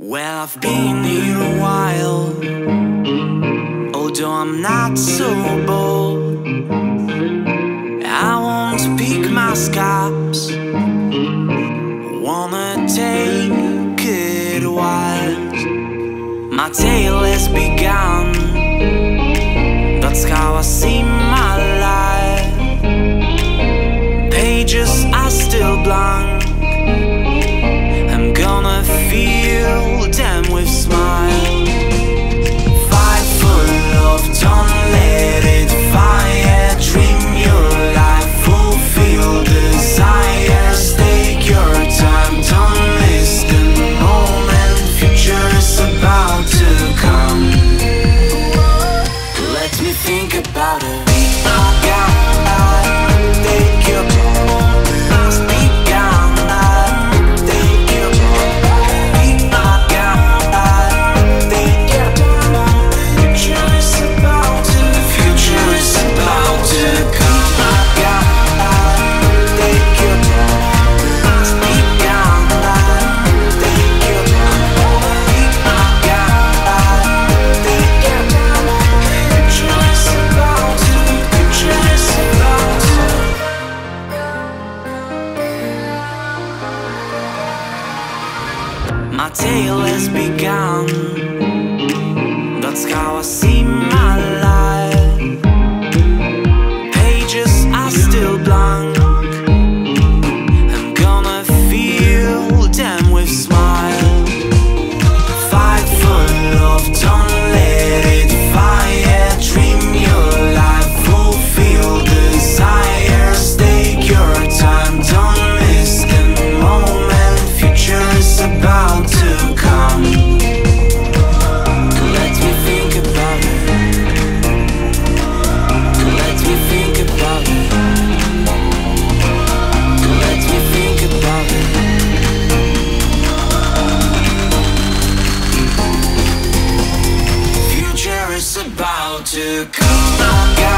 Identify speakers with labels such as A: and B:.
A: Well, I've been here a while, although I'm not so bold. I won't pick my scraps, wanna take it wild. My tale has begun, that's how I see my about it. My tale has begun. That's how I see my. to come. on,